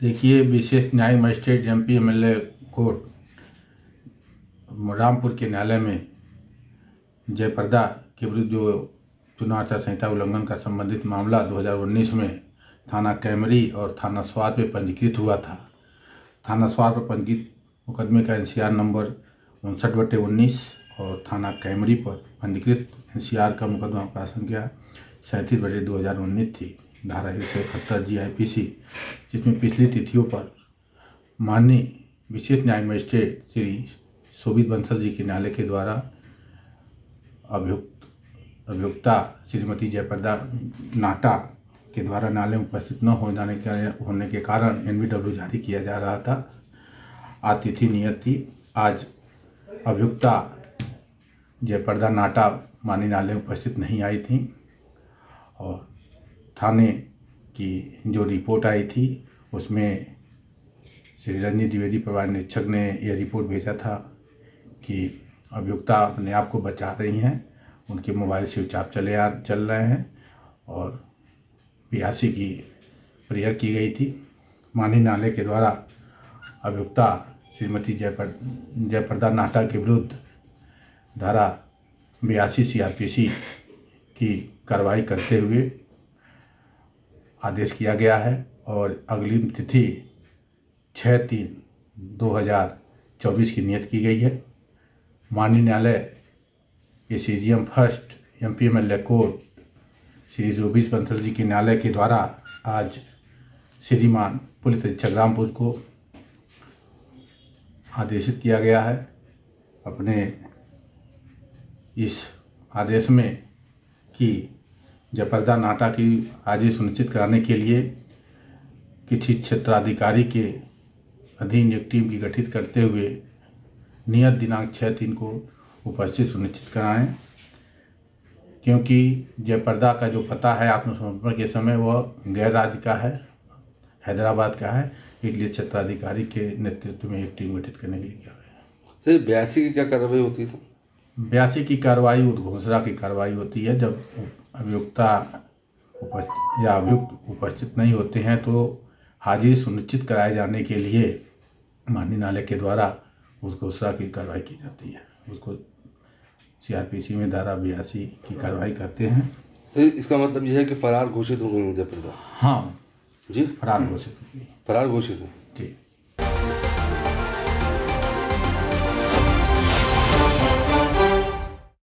देखिए, विशेष न्यायिक magistrate M P M court, Rampur के न्यायालय में जयप्रदा के विरुद्ध जो चुनाव आचार संहिता उल्लंघन का संबंधित मामला 2019 में थाना कैमरी और थाना स्वाद पे पंजीकृत हुआ था। थाना स्वाद पर पंजीकृत मुकदमे का एनसीआर नंबर उनसठ बटे उन्नीस और थाना कैमरी पर पंजीकृत एनसीआर का मुकदमा का संख्या सैंतीस बटे दो हज़ार उन्नीस थी। धारा एक सौ इकहत्तर जी आई पी सी जिसमें पिछली तिथियों पर माननीय विशेष न्याय मजिस्ट्रेट श्री शोभित बंसल जी के न्यायालय के द्वारा अभियुक्त, अभियुक्ता श्रीमती जयप्रदा नाटा के द्वारा न्यायालय में उपस्थित न हो जाने के, होने के कारण एन जारी किया जा रहा था। आज तिथि नियत थी आज अभियुक्ता जयप्रदा नाटा माननीय न्यायालय में उपस्थित नहीं आई थी और थाने की जो रिपोर्ट आई थी, उसमें श्री रंजीत द्विवेदी प्रभारी निरीक्षक ने यह रिपोर्ट भेजा था कि अभियुक्ता अपने आप को बचा रही हैं, उनके मोबाइल स्विच ऑफ़ चले आ, चल रहे हैं और बयासी की प्रेयर की गई थी। मानी नाले के द्वारा अभियुक्ता श्रीमती जयपर, जयप्रदा नाटा के विरुद्ध धारा बयासी सी की कार्रवाई करते हुए आदेश किया गया है और अगली तिथि छः तीन दो हज़ार चौबीस की नियत की गई है। माननीय न्यायालय के C G M first M P M L A court, Shri जोबीस Bansal ji के न्यायालय के द्वारा आज श्रीमान पुलिस अधीक्षक रामपुर को आदेशित किया गया है। अपने इस आदेश में कि जयप्रदा नाटा की हाजिरी सुनिश्चित कराने के लिए किसी क्षेत्राधिकारी के अधीन एक टीम की गठित करते हुए नियत दिनांक छः तीन को उपस्थित सुनिश्चित कराएँ क्योंकि जयप्रदा का जो पता है आत्मसमर्पण के समय वह गैर राज्य का है हैदराबाद का है इसलिए क्षेत्राधिकारी के नेतृत्व में एक टीम गठित करने के लिए किया गया सर बयासी की क्या कार्रवाई होती है सर? बयासी की कार्रवाई उद्घोषणा की कार्रवाई होती है जब अभियुक्ता उपस्थित या अभियुक्त उपस्थित नहीं होते हैं तो हाजिरी सुनिश्चित कराए जाने के लिए माननीय न्यायालय के द्वारा उस घोषणा की कार्रवाई की जाती है। उसको सीआरपीसी में धारा बयासी की कार्रवाई करते हैं। सर इसका मतलब यह है कि फरार घोषित हो गई हाँ। जी? फरार घोषित फरार घोषित है जी।